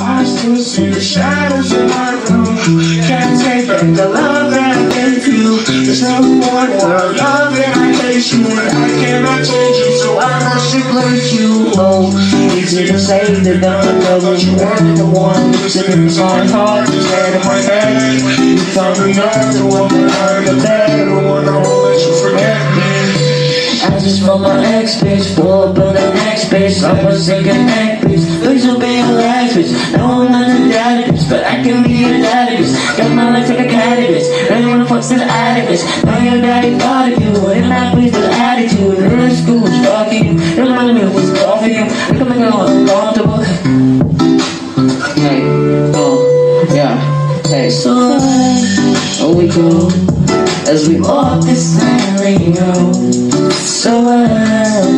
I still see the shadows in my room. Can't take back the love that I gave you. There's no more love and I hate you. And I cannot change you, so I must replace you. Oh, easy to say that I'm the one you wanted, the one sitting in my heart instead of my head. You found another woman, I'm the better one. I won't let you forget me. I just want my ex bitch, pull up the next bitch. I'm a second neck bitch. Please don't be cannabis. No, I'm not a daddy, but I can be a daddy. Got my life like a cannabis. Really wanna fuck till the activist. Know your daddy bought you, and I with the attitude. Real school was brought to you. Real money man was brought for you. I can make it all uncomfortable. Hey, oh, yeah, hey. So, oh, we go as we walk this night, road, So, uh,